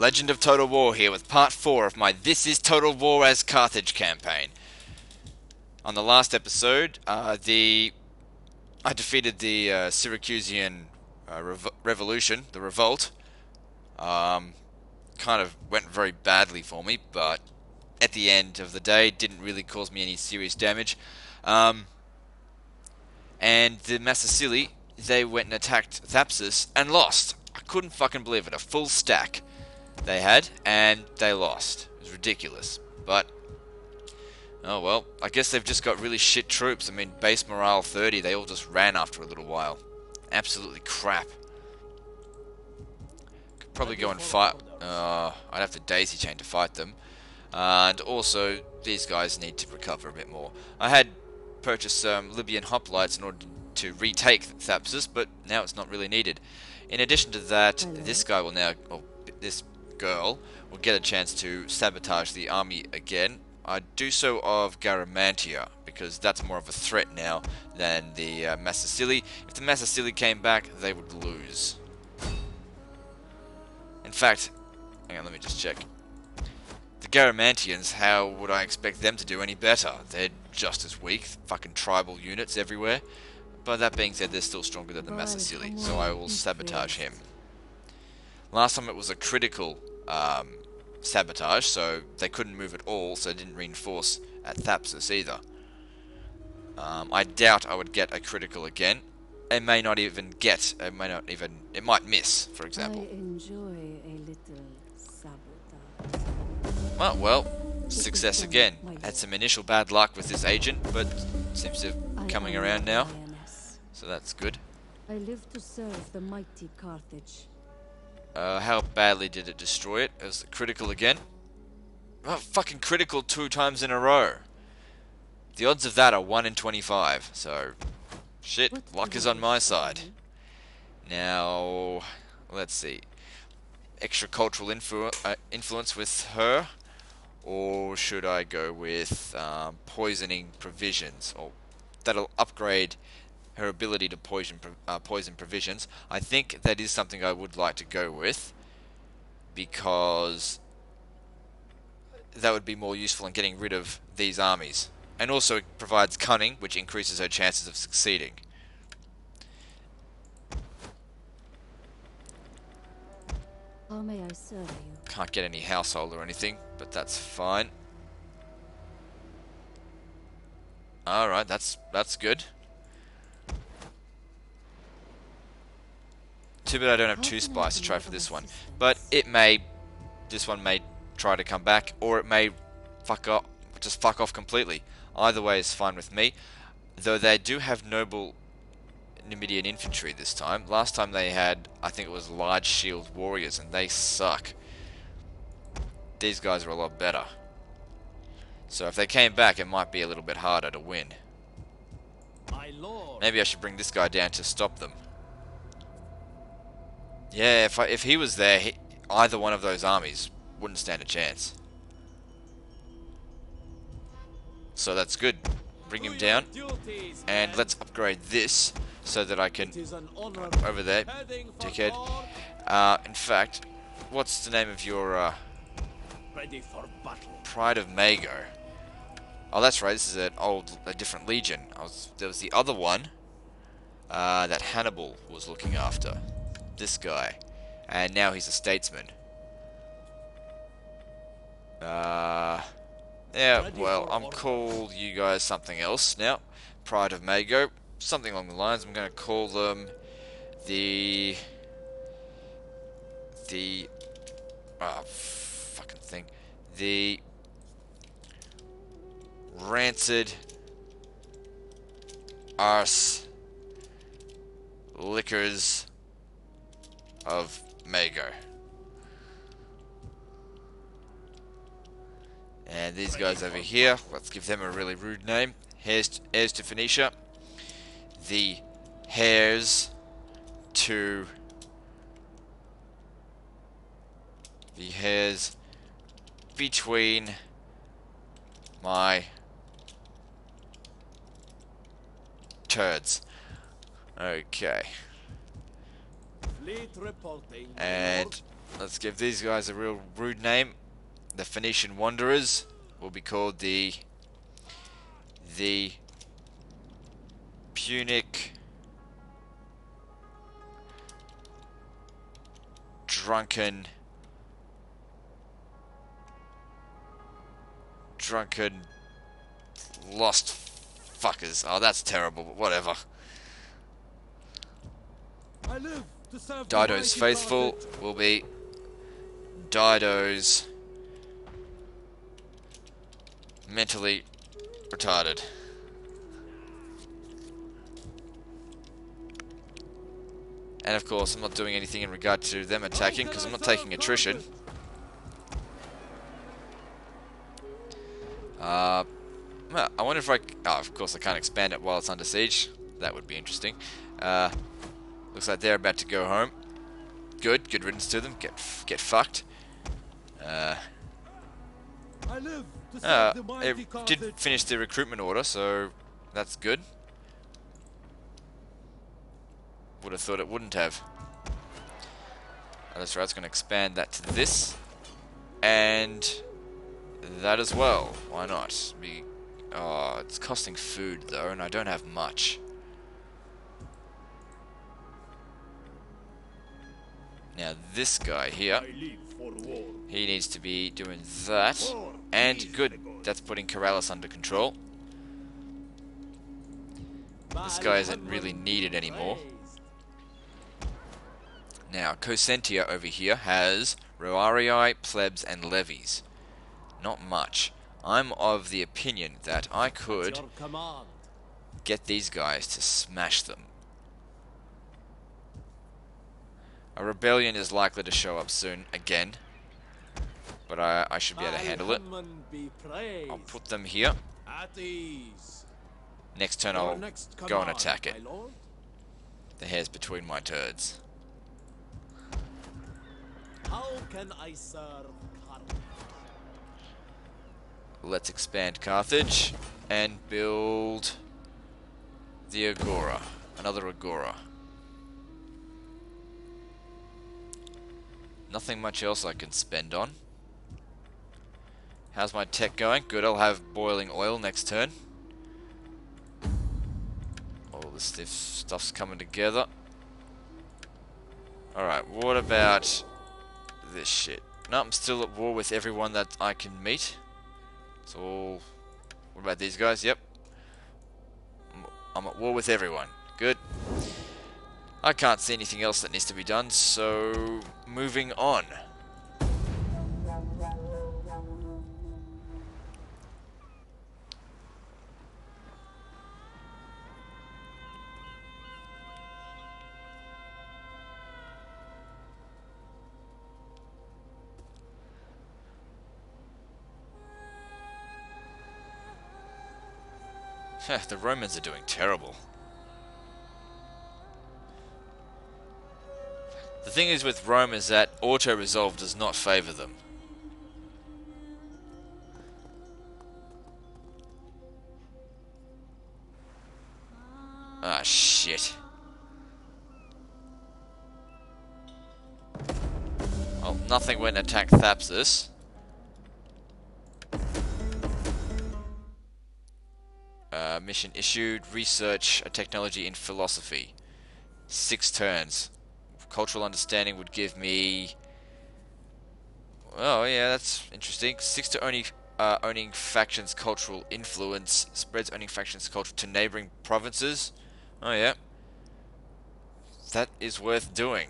Legend of Total War here with part 4 of my This is Total War as Carthage campaign. On the last episode, uh, the I defeated the uh, Syracusian uh, rev revolution, the revolt. Um, kind of went very badly for me, but at the end of the day, didn't really cause me any serious damage. Um, and the Masaesyli, they went and attacked Thapsus and lost. I couldn't fucking believe it. A full stack they had, and they lost. It was ridiculous. But, oh well, I guess they've just got really shit troops. I mean, base morale 30, they all just ran after a little while. Absolutely crap. Could probably go and fight. Uh, I'd have to daisy chain to fight them. Uh, and also, these guys need to recover a bit more. I had purchased some Libyan hoplites in order to retake Thapsus, but now it's not really needed. In addition to that, this guy will now, this girl, will get a chance to sabotage the army again. I'd do so of Garamantia, because that's more of a threat now than the uh. If the Masaesyli came back, they would lose. In fact, hang on, let me just check. The Garamantians, how would I expect them to do any better? They're just as weak, fucking tribal units everywhere. But that being said, they're still stronger than the Masaesyli, so I will sabotage him. Last time it was a critical um, sabotage, so they couldn't move at all, so didn't reinforce at Thapsus either. Um, I doubt I would get a critical again. It may not even get, it may not even, it might miss, for example. I enjoy a little sabotage. Well, well, success again. Had some initial bad luck with this agent, but seems to be coming around now, so that's good. I live to serve the mighty Carthage. Uh, how badly did it destroy it? It was critical again. Oh, fucking critical two times in a row. The odds of that are 1 in 25, so... Shit, luck is on my side. Now, let's see. Extra cultural influ uh, influence with her, or should I go with um, poisoning provisions? Or that'll upgrade her ability to poison uh, poison provisions. I think that is something I would like to go with because that would be more useful in getting rid of these armies. And also it provides cunning, which increases her chances of succeeding. How may I serve you? Can't get any household or anything, but that's fine. Alright, that's that's good. Too bad I don't have two spies to try for this one. But it may this one may try to come back, or it may fuck off just fuck off completely. Either way is fine with me. Though they do have noble Numidian infantry this time. Last time they had I think it was large shield warriors and they suck. These guys are a lot better. So if they came back it might be a little bit harder to win. Maybe I should bring this guy down to stop them. Yeah, if I, if he was there, he, either one of those armies wouldn't stand a chance. So that's good. Bring him down, and let's upgrade this so that I can It is an honor. over there, dickhead. Uh, in fact, what's the name of your uh, Ready for battle. Pride of Mago? Oh, that's right. This is an old, a different legion. I was, there was the other one uh, that Hannibal was looking after. This guy, and now he's a statesman. Uh, yeah. Well, I'm order. call you guys something else now. Pride of Mago, something along the lines. I'm going to call them the the ah fucking thing the rancid arse liquors of Mago. And these guys over here, let's give them a really rude name. Heirs, heirs to Phoenicia. The heirs to the hairs between my turds. Okay. And let's give these guys a real rude name. The Phoenician Wanderers will be called the the Punic Drunken Drunken Lost Fuckers. Oh, that's terrible, but whatever. I live Dido's faithful will be Dido's mentally retarded. And of course, I'm not doing anything in regard to them attacking because I'm not taking attrition. Uh, I wonder if I... Oh, of course, I can't expand it while it's under siege. That would be interesting. Uh, looks like they're about to go home. Good, good riddance to them. Get get fucked. Uh, I live to uh, it did finish the recruitment order, so that's good. Would have thought it wouldn't have. Oh, that's right, it's going to expand that to this. And that as well. Why not? Be, oh, it's costing food though, and I don't have much. Now this guy here, I live for war. he needs to be doing that. And good, that's putting Carales under control. This guy isn't really needed anymore. Now, Cosentia over here has Rorarii, plebs, and levies. Not much. I'm of the opinion that I could get these guys to smash them. A rebellion is likely to show up soon again, but I, I should be able to handle it. Baal Hammon Be praised. I'll put them here. At ease. Next turn I'll go and attack it. The hair's between my turds. How can I serve Carthage? Let's expand Carthage and build the Agora. Another Agora. Nothing much else I can spend on. How's my tech going? Good, I'll have boiling oil next turn. All the stiff stuff's coming together. Alright, what about this shit? No, I'm still at war with everyone that I can meet. So, what about these guys? Yep. I'm at war with everyone. Good. I can't see anything else that needs to be done, so moving on. the Romans are doing terrible. The thing is with Rome is that auto-resolve does not favor them. Ah, shit. Well, nothing went and attacked Thapsus. Uh, mission issued, research a technology in philosophy. Six turns. Cultural understanding would give me. Oh yeah, that's interesting. Six to owning, uh, owning factions' cultural influence spreads owning factions' culture to neighboring provinces. Oh yeah, that is worth doing.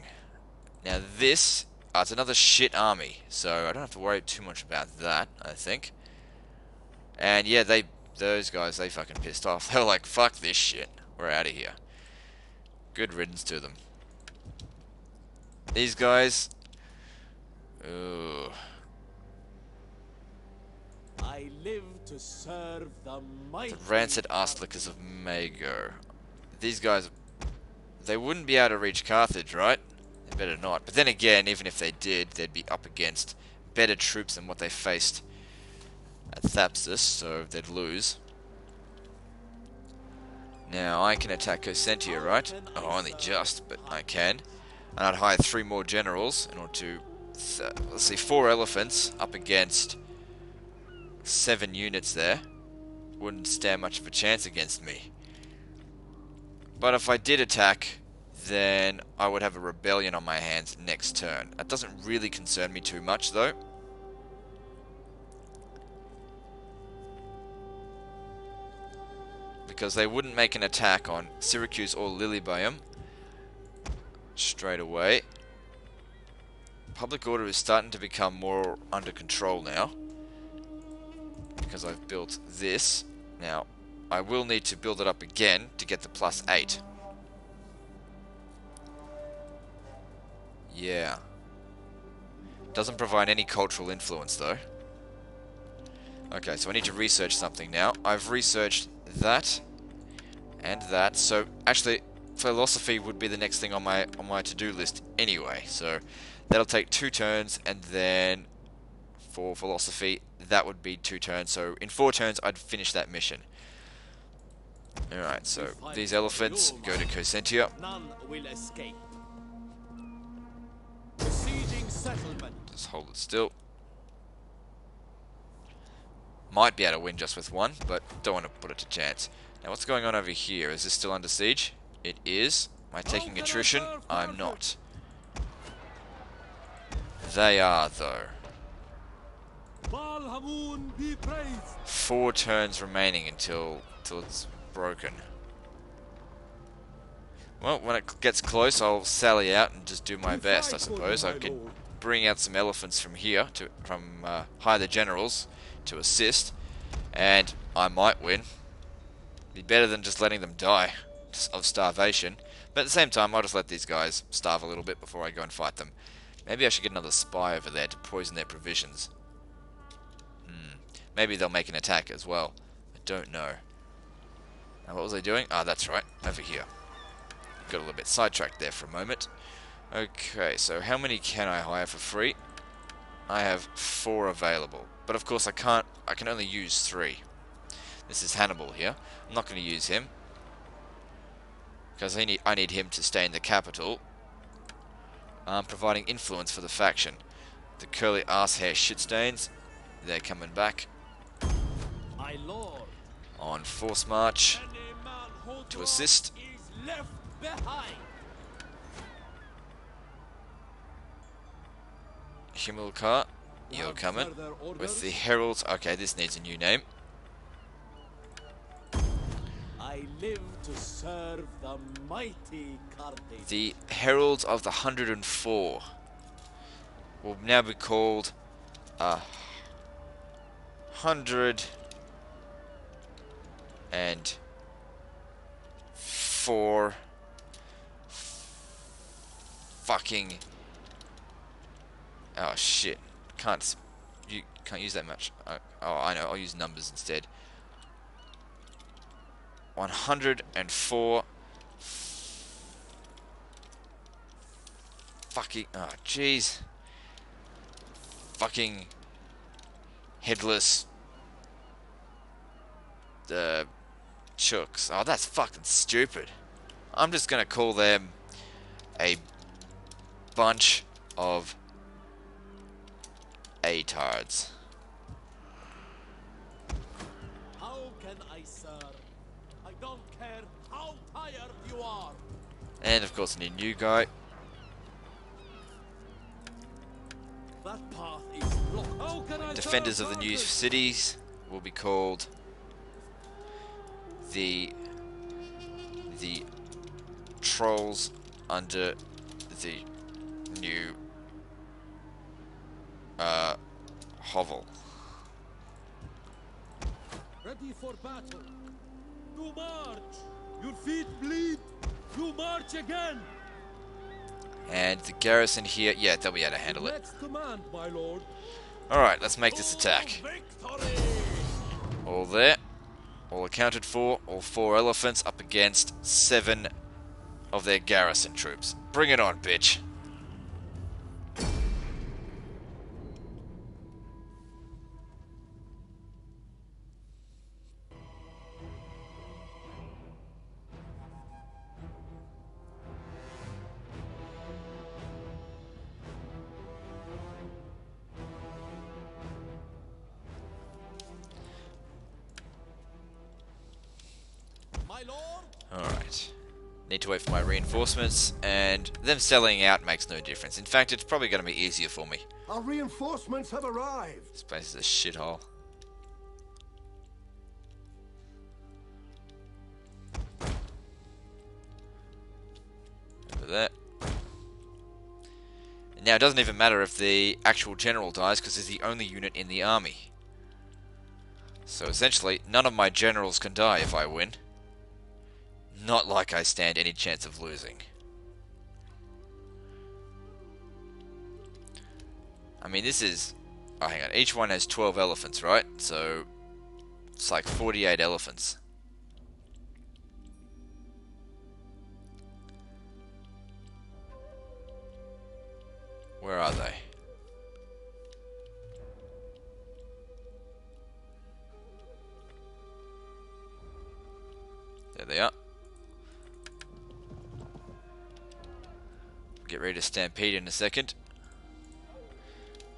Now this, uh, it's another shit army, so I don't have to worry too much about that. I think. And yeah, they those guys, they fucking pissed off. They were like, fuck this shit. We're out of here. Good riddance to them. These guys. Ooh. I live to serve the mighty. The rancid Arslicus of Mago. These guys. They wouldn't be able to reach Carthage, right? They better not. But then again, even if they did, they'd be up against better troops than what they faced at Thapsus, so they'd lose. Now, I can attack Cosentia, right? Oh, only just, but I can. And I'd hire three more generals in order to let's see, four elephants up against seven units there. Wouldn't stand much of a chance against me. But if I did attack, then I would have a rebellion on my hands next turn. That doesn't really concern me too much, though. Because they wouldn't make an attack on Syracuse or Lilybaeum straight away. Public order is starting to become more under control now. Because I've built this. Now, I will need to build it up again to get the plus 8. Yeah. Doesn't provide any cultural influence though. Okay, so I need to research something now. I've researched that and that. So actually philosophy would be the next thing on my on my to-do list anyway. So that'll take two turns and then for philosophy that would be two turns. So in four turns I'd finish that mission. Alright, so these elephants go to Cosentia. None will escape. Besieging settlement. Just hold it still. Might be able to win just with one, but don't want to put it to chance. Now what's going on over here? Is this still under siege? It is. Am I taking attrition? I'm not. They are, though. Baal Hammon be praised. Four turns remaining until, until it's broken. Well, when it gets close, I'll sally out and just do my best, I suppose. I could bring out some elephants from here, to from uh, hire the generals to assist, and I might win. Be better than just letting them die of starvation. But at the same time, I'll just let these guys starve a little bit before I go and fight them. Maybe I should get another spy over there to poison their provisions. Hmm. Maybe they'll make an attack as well. I don't know. Now, what was I doing? Ah, that's right. Over here. Got a little bit sidetracked there for a moment. Okay, so how many can I hire for free? I have four available. But of course I can't, I can only use three. This is Hannibal here. I'm not going to use him. Because I need, I need him to stay in the capital. Um, providing influence for the faction. The curly ass hair shit stains, they're coming back My lord. on force march. Any man who To assist. is left behind. Himilkar, you're coming. With the heralds. Okay, this needs a new name. I live to serve the mighty. The Heralds of the 104 will now be called a hundred and four fucking oh shit. Can't you can't use that much. Uh, oh I know I'll use numbers instead 104 fucking oh jeez. Fucking headless. The chooks. Oh that's fucking stupid. I'm just gonna call them a bunch of atards. How can I serve? Don't care how tired you are. and of course I need a new guy That path is blocked. How can I defenders of the new cities will be called the the trolls under the new uh hovel. Ready for battle. You march. Your feet bleed. You march again. And the garrison here, yeah, they'll be able to handle it. Command, my lord. Alright, let's make this attack. All there. All accounted for. All four elephants up against seven of their garrison troops. Bring it on, bitch. My reinforcements, and them selling out makes no difference. In fact, it's probably going to be easier for me. Our reinforcements have arrived. This place is a shithole. Over there. Now it doesn't even matter if the actual general dies because he's the only unit in the army. So essentially, none of my generals can die if I win. Not like I stand any chance of losing. I mean, this is... Oh, hang on. Each one has 12 elephants, right? So, it's like 48 elephants. Where are they? There they are. Get ready to stampede in a second.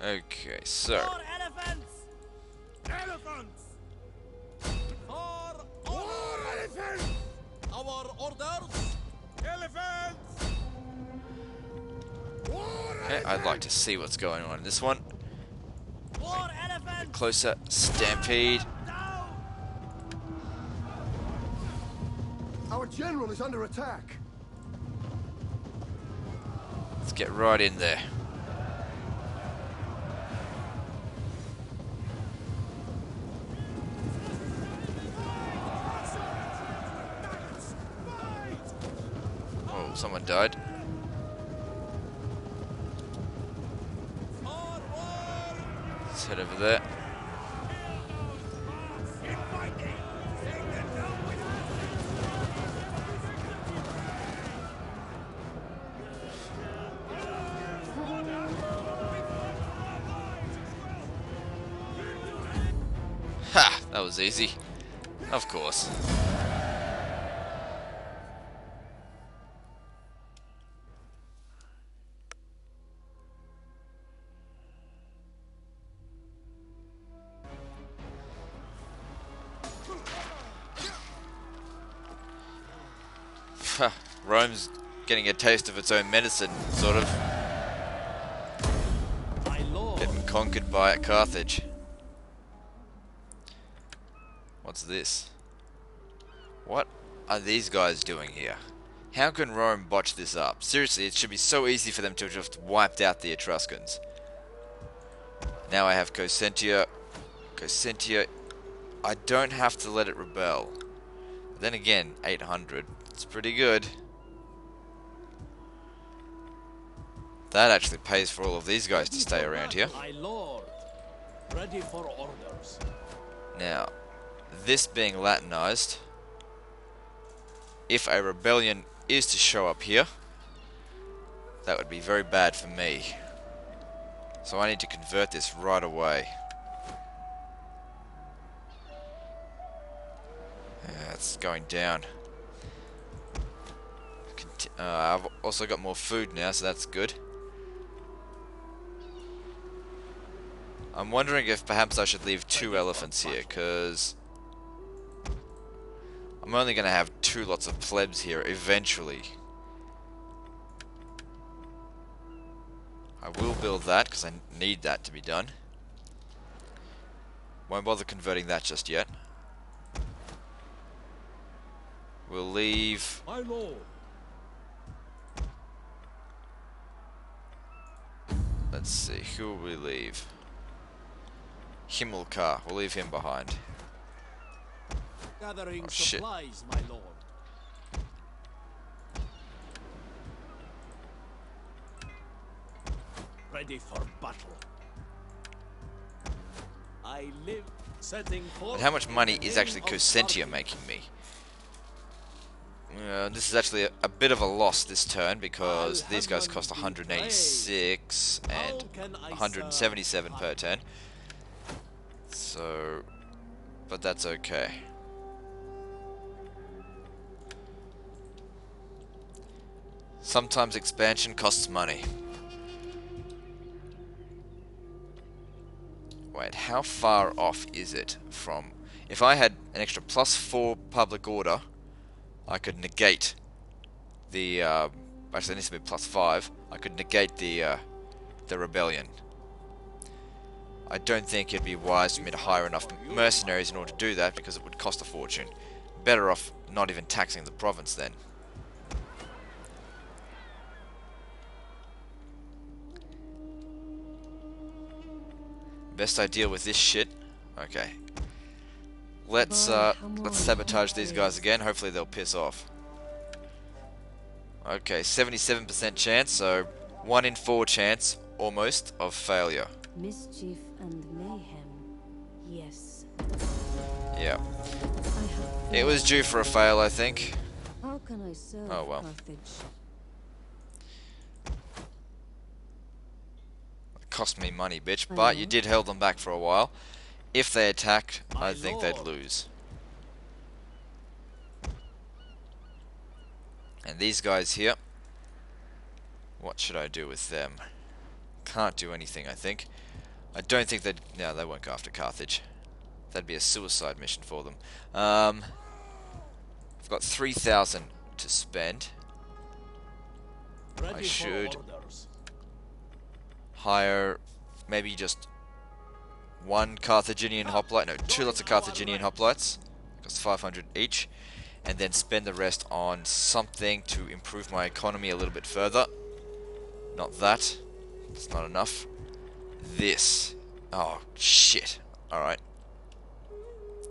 Okay, so More elephants. Elephants. For more elephants. Our orders. Elephants. okay, I'd like to see what's going on in this one. More elephants. Closer, stampede. Our general is under attack. Let's get right in there. Oh, someone died. Let's head over there. Easy. Of course. Rome's getting a taste of its own medicine, sort of. My lord. Getting conquered by Carthage. What's this? What are these guys doing here? How can Rome botch this up? Seriously, it should be so easy for them to have just wiped out the Etruscans. Now I have Cosentia. Cosentia. I don't have to let it rebel. Then again, 800. It's pretty good. That actually pays for all of these guys to stay around here. My lord. Ready for orders. Now, this being Latinized, if a rebellion is to show up here, that would be very bad for me. So I need to convert this right away. Yeah, it's going down. Conti- Uh, I've also got more food now, so that's good. I'm wondering if perhaps I should leave two elephants here, because I'm only going to have two lots of plebs here eventually. I will build that, because I need that to be done. Won't bother converting that just yet. We'll leave... My lord. Let's see, who will we leave? Himilkar, we'll leave him behind. Gathering Oh, shit. supplies, my lord. Ready for battle. I live setting forth. And how much money is actually Cosentia making me? Uh, this is actually a, a bit of a loss this turn because these guys cost 186 and 177 serve per turn. So, but that's okay. Sometimes expansion costs money. Wait, how far off is it from... If I had an extra plus 4 public order I could negate the. Uh, actually, it needs to be plus five. I could negate the uh, the rebellion. I don't think it'd be wise for me to hire enough mercenaries in order to do that because it would cost a fortune. Better off not even taxing the province then. Best I deal with this shit. Okay. Let's uh let's sabotage these guys again. Hopefully they'll piss off. Okay, 77% chance, so 1 in 4 chance, almost, of failure. Mischief and mayhem. Yes. Yeah. It was due for a fail, I think. How can I serve Oh, well. Carthage? It cost me money, bitch, I but you did hold them back for a while. If they attacked, I My think they'd lose. And these guys here, what should I do with them? Can't do anything, I think. I don't think they'd... No, they won't go after Carthage. That'd be a suicide mission for them. Um, I've got 3,000 to spend. Ready for should- orders. Hire maybe just one Carthaginian hoplite, no, two lots of Carthaginian hoplites, cost 500 each, and then spend the rest on something to improve my economy a little bit further. Not that, it's not enough. This. Oh, shit. Alright.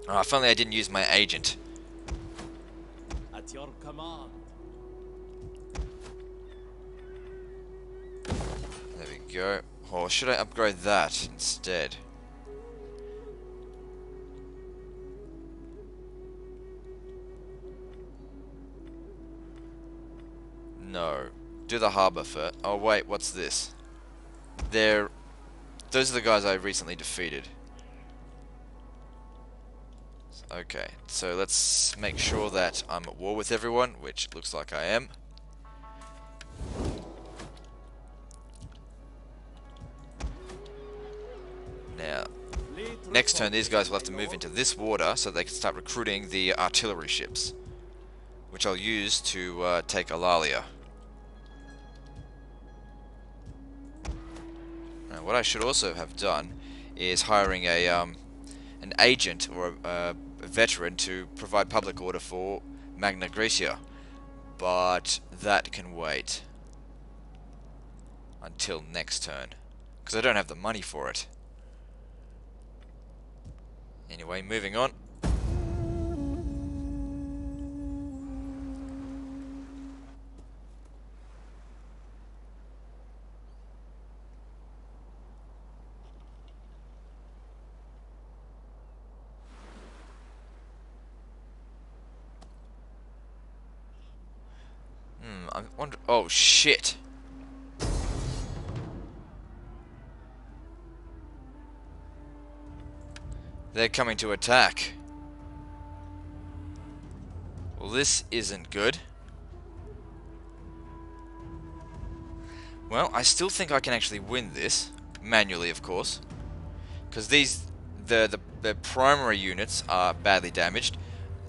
Ah, oh, only I didn't use my agent. At your command. Go. Or should I upgrade that instead? No. Do the harbour first. Oh wait, what's this? They're... Those are the guys I recently defeated. Okay, so let's make sure that I'm at war with everyone, which looks like I am. Now, next turn these guys will have to move into this water so they can start recruiting the artillery ships. Which I'll use to uh, take Alalia. Now, what I should also have done is hiring a um, an agent or a, a, veteran to provide public order for Magna Graecia. But that can wait until next turn. Because I don't have the money for it. Anyway, moving on. Hmm, I wonder. Oh shit! They're coming to attack. Well, this isn't good. Well, I still think I can actually win this. Manually, of course. Because these... The, the, the primary units are badly damaged.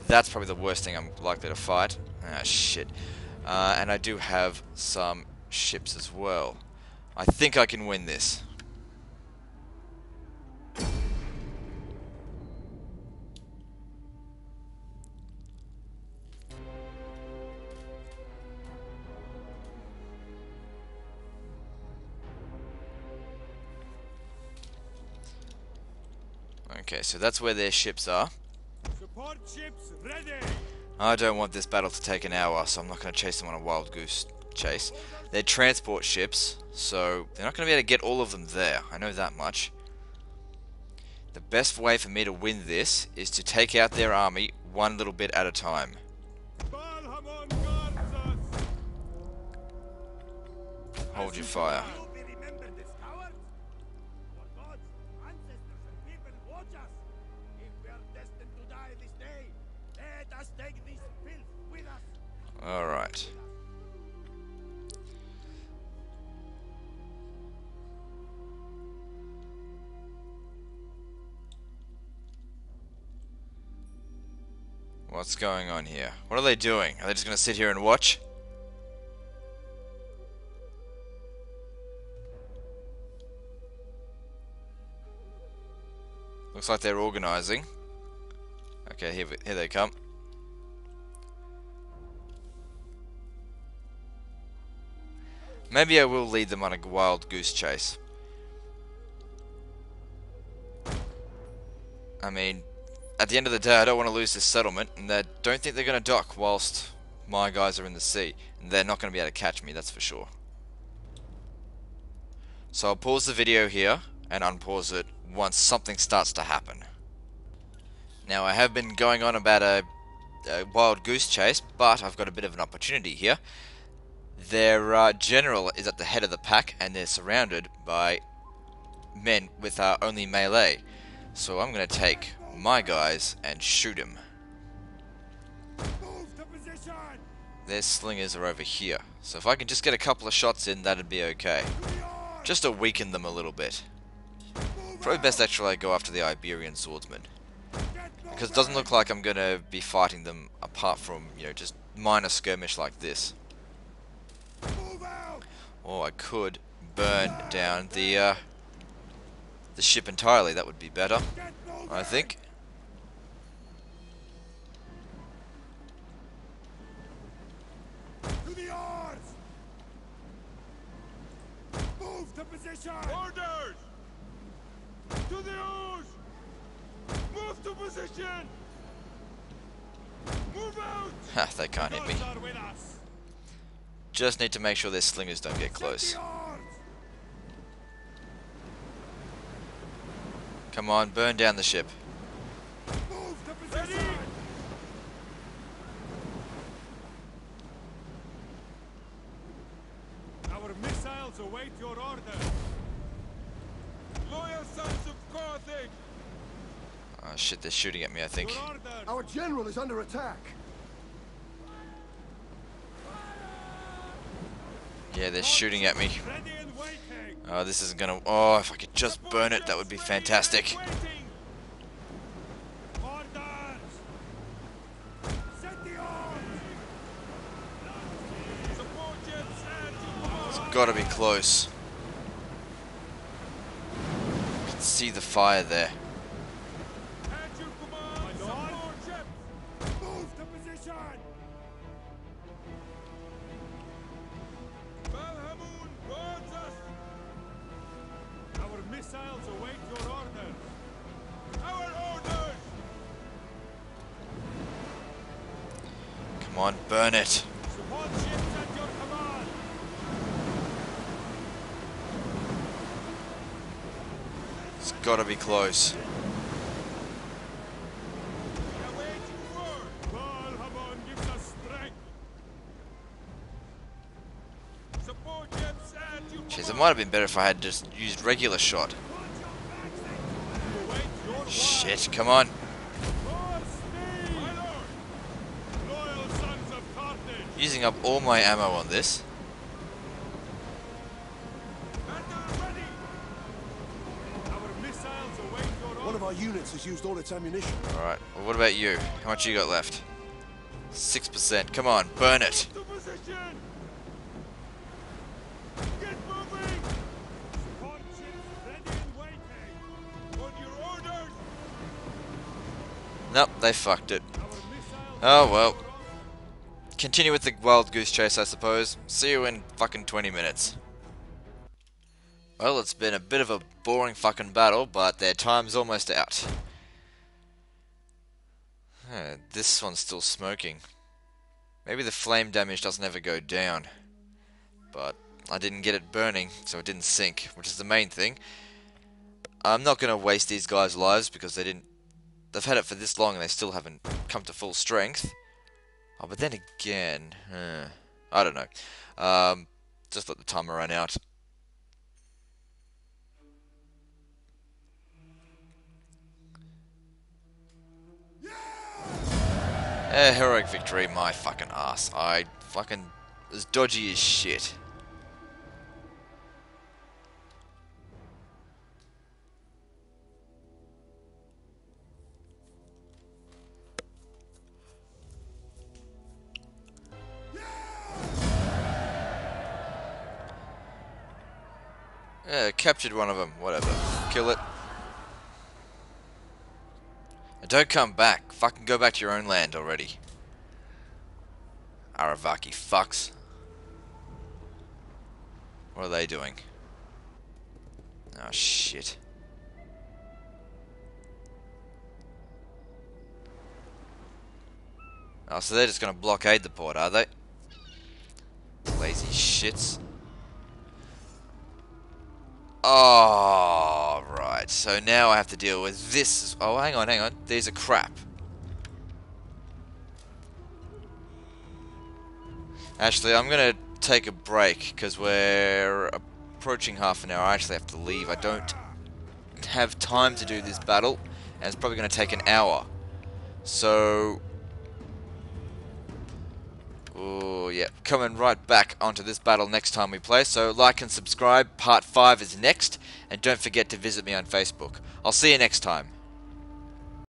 That's probably the worst thing I'm likely to fight. Ah, shit. Uh, and I do have some ships as well. I think I can win this. Okay, so that's where their ships are. Support ships ready. I don't want this battle to take an hour, so I'm not going to chase them on a wild goose chase. They're transport ships, so they're not going to be able to get all of them there. I know that much. The best way for me to win this is to take out their army one little bit at a time. Baal Hammon guards us. Hold your fire. Us. Alright. What's going on here? What are they doing? Are they just going to sit here and watch? Looks like they're organizing. Okay, here, here they come. Maybe I will lead them on a wild goose chase. I mean, at the end of the day, I don't want to lose this settlement, and I don't think they're going to dock whilst my guys are in the sea. And they're not going to be able to catch me, that's for sure. So I'll pause the video here, and unpause it once something starts to happen. Now, I have been going on about a, a wild goose chase, but I've got a bit of an opportunity here. Their uh, general is at the head of the pack, and they're surrounded by men with uh, only melee. So I'm going to take my guys and shoot him. Move to position! Their slingers are over here. So if I can just get a couple of shots in, that'd be okay. Just to weaken them a little bit. Probably best actually I go after the Iberian swordsman. Because it doesn't look like I'm going to be fighting them apart from, you know, just minor skirmish like this. Move! Or I could burn down the, uh, the ship entirely. That would be better, I think. To the oars! Move to position! Orders! To the oars! Move to position! Move out! Ha, they can't hit me. Guns are with us! Just need to make sure their slingers don't get close. Come on, burn down the ship. Move to position! Our missiles await your order. Loyal sons of Carthage! Oh shit, they're shooting at me, I think. Your order! Our general is under attack. Yeah, they're shooting at me. Oh, this isn't gonna... Oh, if I could just burn it, that would be fantastic. It's gotta be close. I can see the fire there. Your Jeez, it might have been better if I had just used regular shot. Shit, come on. Using up all my ammo on this. Battle ready! Our missiles await your One our units has used all its ammunition. Alright, well, what about you? How much you got left? 6%. Come on, burn it. To position! Get moving! Support ships ready and waiting! On your orders! Nope, they fucked it. Oh well. Continue with the wild goose chase, I suppose. See you in fucking 20 minutes. Well, it's been a bit of a boring fucking battle, but their time's almost out. This one's still smoking. Maybe the flame damage doesn't ever go down. But I didn't get it burning, so it didn't sink, which is the main thing. I'm not going to waste these guys' lives because they didn't they've had it for this long and they still haven't come to full strength. Oh, but then again, I don't know. Um, just let the timer run out. A heroic victory, my fucking ass. I fucking as dodgy as shit. Yeah, captured one of them, whatever. Kill it. And don't come back. Fucking go back to your own land already. Arevaci fucks. What are they doing? Oh shit. Oh, so they're just gonna blockade the port, are they? Lazy shits. Oh, right. So now I have to deal with this. Oh, hang on, hang on. These are crap. Actually, I'm going to take a break because we're approaching half an hour. I actually have to leave. I don't have time to do this battle, and it's probably going to take an hour. So, Oh, yeah. Coming right back onto this battle next time we play. So, like and subscribe. Part 5 is next. And don't forget to visit me on Facebook. I'll see you next time.